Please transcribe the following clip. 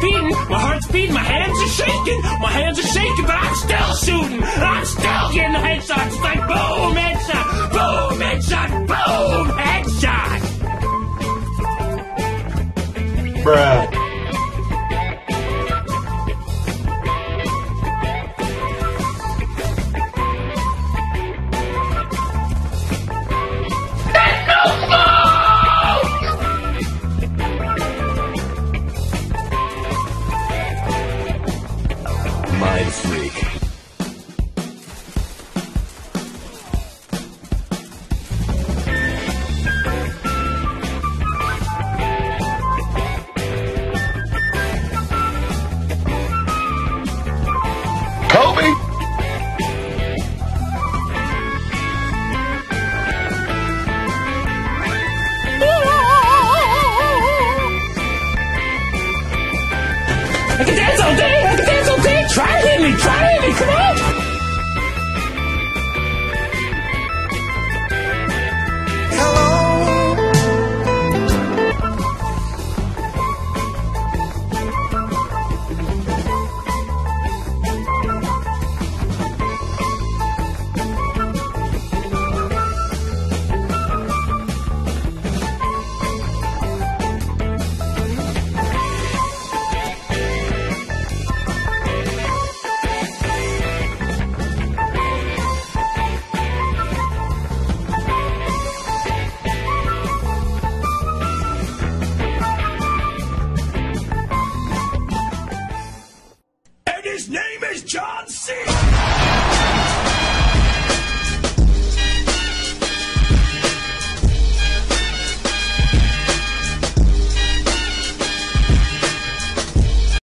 beating, my heart's beating, my hands are shaking, my hands are shaking, but I'm still shooting. I'm still getting headshots. It's like boom, headshot, boom, headshot, boom, headshot. Bruh. Mind Freak. name is John C.